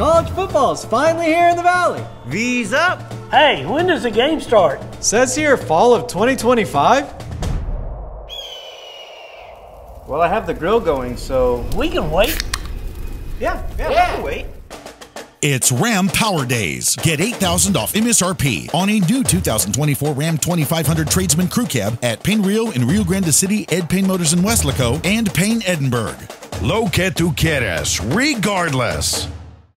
College football's finally here in the Valley. V's up. Hey, when does the game start? Says here fall of 2025. Well, I have the grill going, so We can wait. Yeah, yeah, yeah. we can wait. It's Ram Power Days. Get 8000 off MSRP on a new 2024 Ram 2500 Tradesman Crew Cab at Payne Rio in Rio Grande City, Ed Payne Motors in Weslaco, and Payne Edinburg. Lo que tu quieres, regardless.